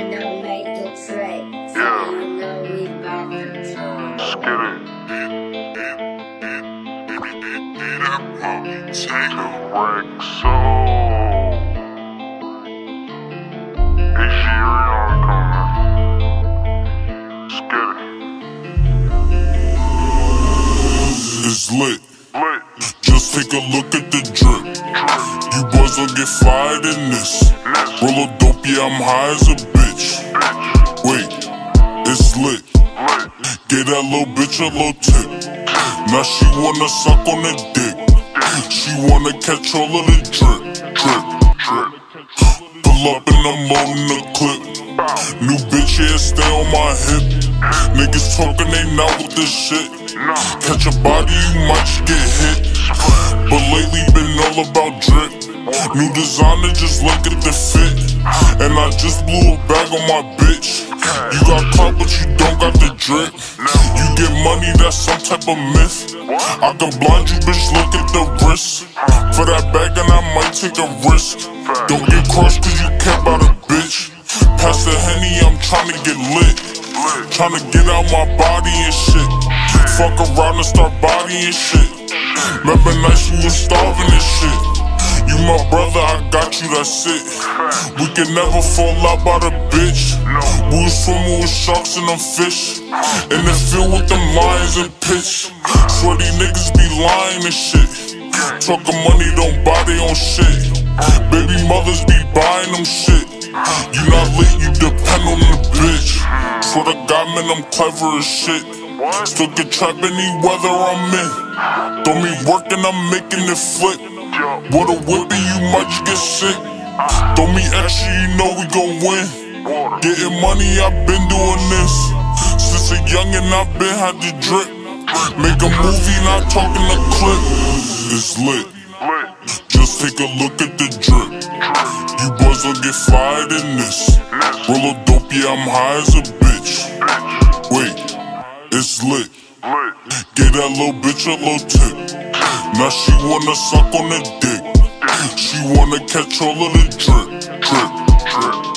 I know make the trick. Yeah. I know we bout to talk. it. Puppy take a wreck soul. Hey, Shirion coming. Let's get it. It's lit. Lit. Just take a look at the drip. You boys don't get fired in this. Roll dope, yeah, I'm high as a bitch. Wait, it's lit. Get that little bitch a little tip. Now she wanna suck on the dick. She wanna catch all of the drip, drip, drip. Pull up and I'm loading the clip. New bitch, yeah, stay on my hip. Niggas talking, they not with this shit. Catch a body, you might get hit. But lately been all about drip. New designer, just look at the fit. And I just blew a bag on my bitch. You got clout, but you don't got the drip. You get money, that's some type of myth. I can blind you, bitch, look at the wrist. For that bag, and I might take a risk. Don't get crushed, cause you care about a bitch. Pass the henny, I'm tryna get lit. Tryna get out my body and shit. Fuck around and start bodying shit. Remember nights we was starving and shit. You my brother, I got you, that's it. We can never fall out by the bitch. We was swimming with sharks and them fish. In the field with them lions and pitch. Swear these niggas be lying and shit. Talking money, don't buy they own shit. Baby mothers be buying them shit. You not lit, you depend on the bitch. Swear to God, man, I'm clever as shit. Still get trapped any weather I'm in. Throw me working, I'm making it flip. With a whippy, you might get sick. Throw me extra, you know we gon' win. Getting money, I've been doing this. Since a youngin', I've been had the drip. Make a movie, not talking a clip. It's lit. Just take a look at the drip. You boys don't get fired in this. Roll a dope, yeah, I'm high as a bitch. It's lit. Lit. Get that little bitch a little tip. Now she wanna suck on the dick. She wanna catch all of the drip, drip, drip.